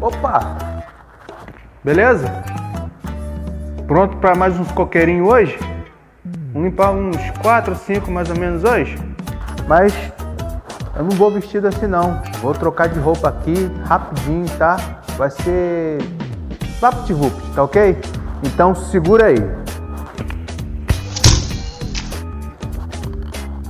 Opa! Beleza? Pronto para mais uns coqueirinhos hoje? Vamos limpar uns 4, 5 mais ou menos hoje? Mas eu não vou vestido assim não. Vou trocar de roupa aqui rapidinho, tá? Vai ser VaptVupt, tá ok? Então segura aí.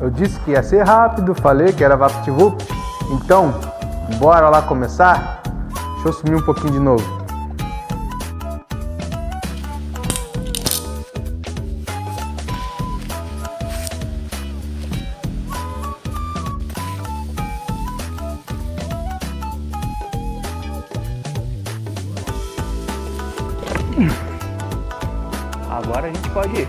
Eu disse que ia ser rápido, falei que era VaptVupt. Então, bora lá começar? Deixa eu sumir um pouquinho de novo. Agora a gente pode ir.